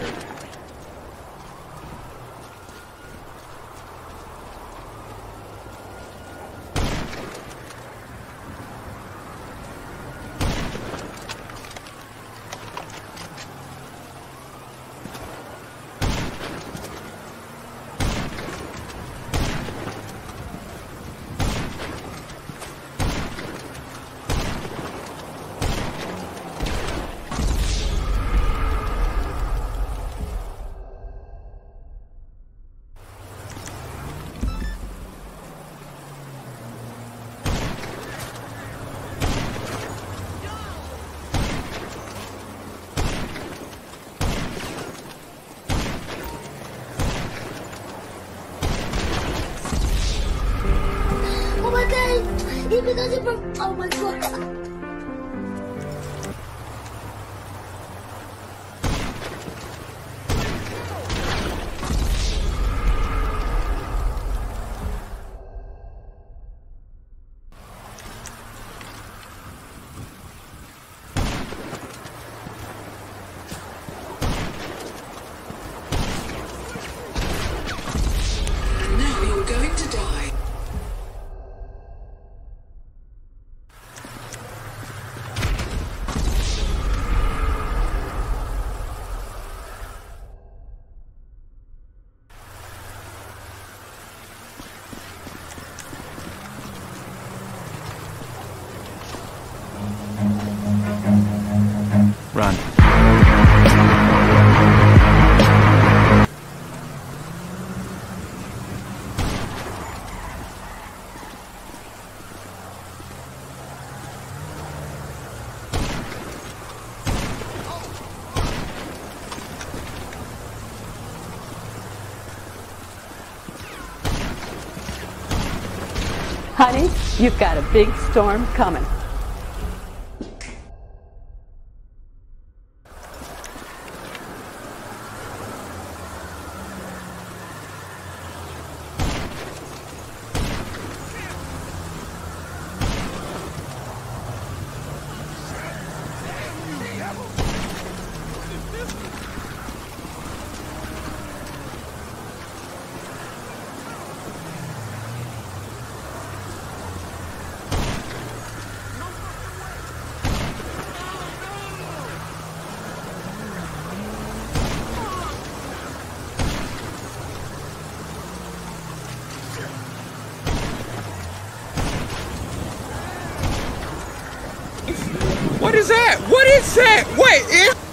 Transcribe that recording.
Wizard. because of her. Oh my god. Honey, you've got a big storm coming. What is that? What is that? Wait, it